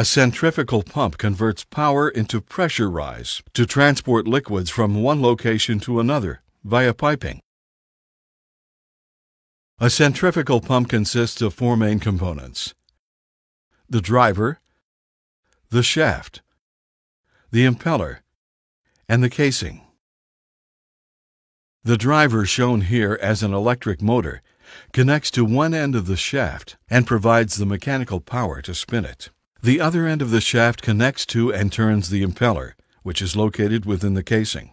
A centrifugal pump converts power into pressure rise to transport liquids from one location to another via piping. A centrifugal pump consists of four main components the driver, the shaft, the impeller, and the casing. The driver, shown here as an electric motor, connects to one end of the shaft and provides the mechanical power to spin it. The other end of the shaft connects to and turns the impeller, which is located within the casing.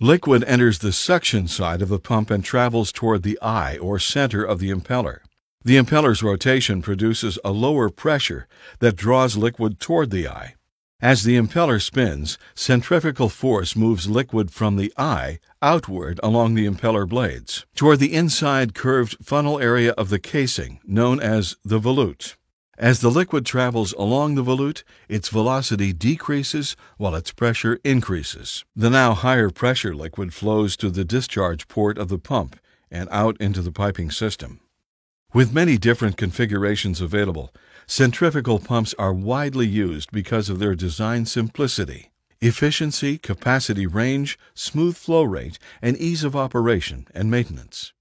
Liquid enters the suction side of the pump and travels toward the eye or center of the impeller. The impeller's rotation produces a lower pressure that draws liquid toward the eye. As the impeller spins, centrifugal force moves liquid from the eye outward along the impeller blades toward the inside curved funnel area of the casing, known as the volute. As the liquid travels along the volute, its velocity decreases while its pressure increases. The now higher pressure liquid flows to the discharge port of the pump and out into the piping system. With many different configurations available, centrifugal pumps are widely used because of their design simplicity, efficiency, capacity range, smooth flow rate, and ease of operation and maintenance.